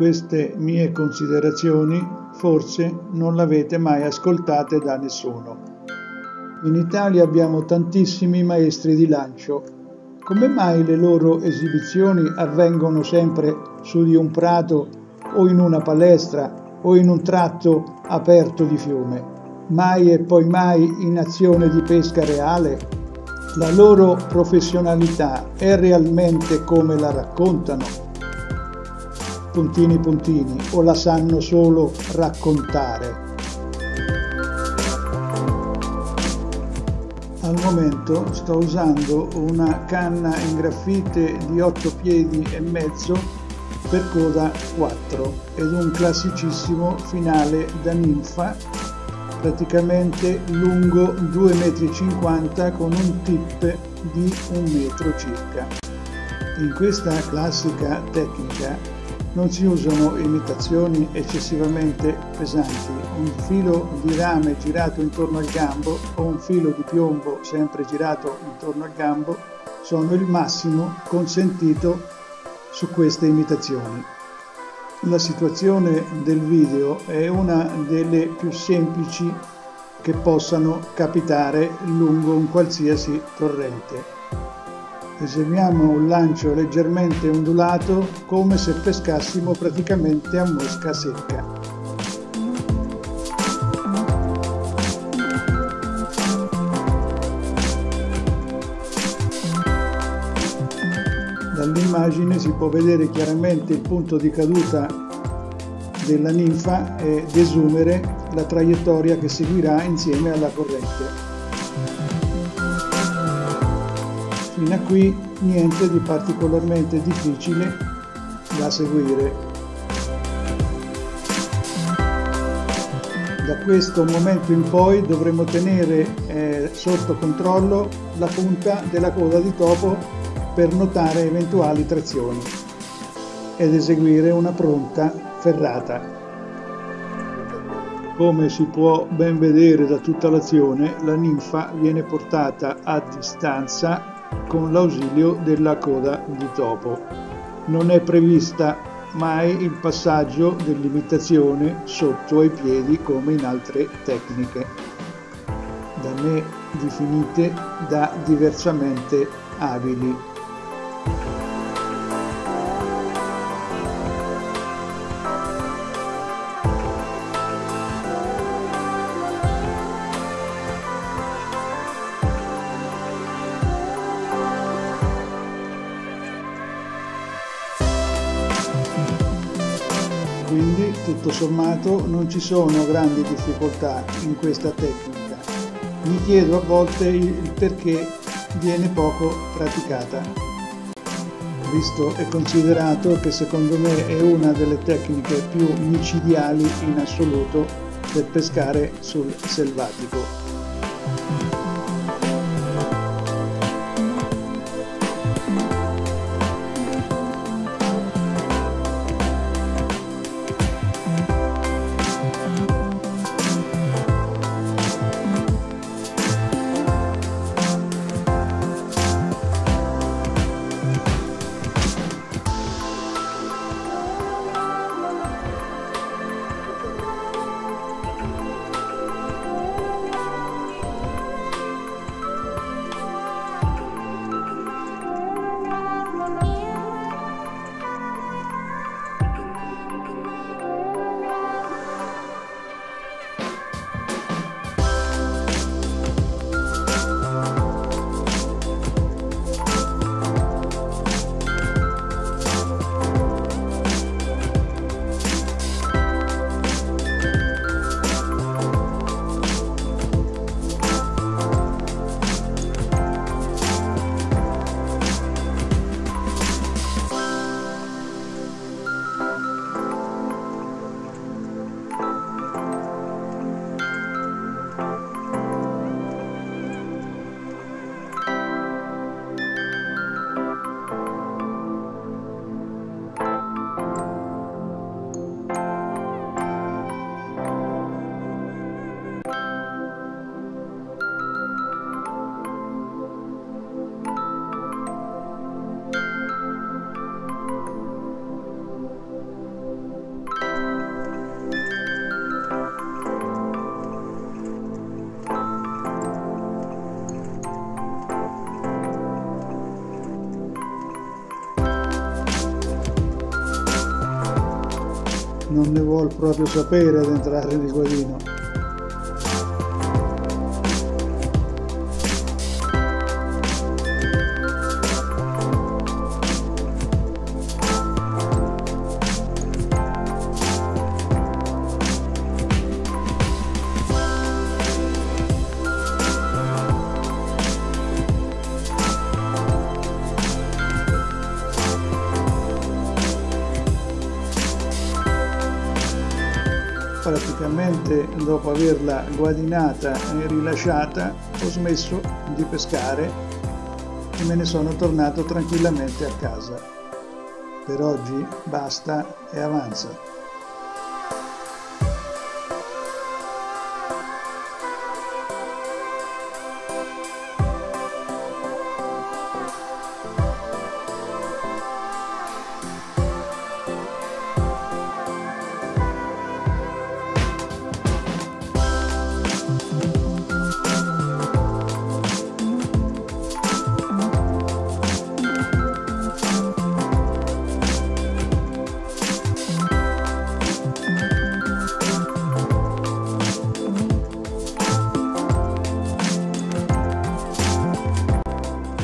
queste mie considerazioni forse non l'avete mai ascoltate da nessuno. In Italia abbiamo tantissimi maestri di lancio. Come mai le loro esibizioni avvengono sempre su di un prato o in una palestra o in un tratto aperto di fiume? Mai e poi mai in azione di pesca reale? La loro professionalità è realmente come la raccontano? Puntini puntini o la sanno solo raccontare? Al momento sto usando una canna in graffite di 8 piedi e mezzo per coda 4 ed un classicissimo finale da ninfa praticamente lungo 2,50 m con un tip di 1 metro circa. In questa classica tecnica non si usano imitazioni eccessivamente pesanti. Un filo di rame girato intorno al gambo o un filo di piombo sempre girato intorno al gambo sono il massimo consentito su queste imitazioni. La situazione del video è una delle più semplici che possano capitare lungo un qualsiasi torrente eseguiamo un lancio leggermente ondulato come se pescassimo praticamente a mosca secca. Dall'immagine si può vedere chiaramente il punto di caduta della ninfa e desumere la traiettoria che seguirà insieme alla corrente. Fino a qui niente di particolarmente difficile da seguire. Da questo momento in poi dovremo tenere eh, sotto controllo la punta della coda di topo per notare eventuali trazioni ed eseguire una pronta ferrata. Come si può ben vedere da tutta l'azione, la ninfa viene portata a distanza con l'ausilio della coda di topo. Non è prevista mai il passaggio dell'imitazione sotto ai piedi come in altre tecniche, da me definite da diversamente abili. Quindi tutto sommato non ci sono grandi difficoltà in questa tecnica. Mi chiedo a volte il perché viene poco praticata, visto e considerato che secondo me è una delle tecniche più micidiali in assoluto per pescare sul selvatico. Ne vuol proprio sapere ad entrare nel guadino. Praticamente dopo averla guadinata e rilasciata ho smesso di pescare e me ne sono tornato tranquillamente a casa. Per oggi basta e avanza.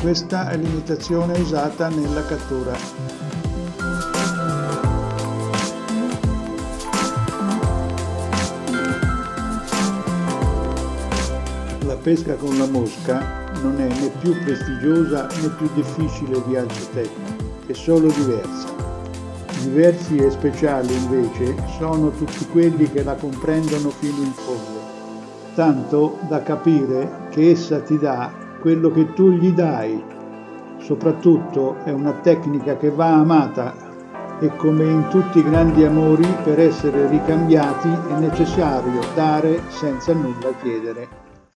Questa è l'imitazione usata nella cattura. La pesca con la mosca non è né più prestigiosa né più difficile di altre tecniche, è solo diversa. Diversi e speciali invece sono tutti quelli che la comprendono fino in fondo, tanto da capire che essa ti dà quello che tu gli dai. Soprattutto è una tecnica che va amata e come in tutti i grandi amori per essere ricambiati è necessario dare senza nulla chiedere.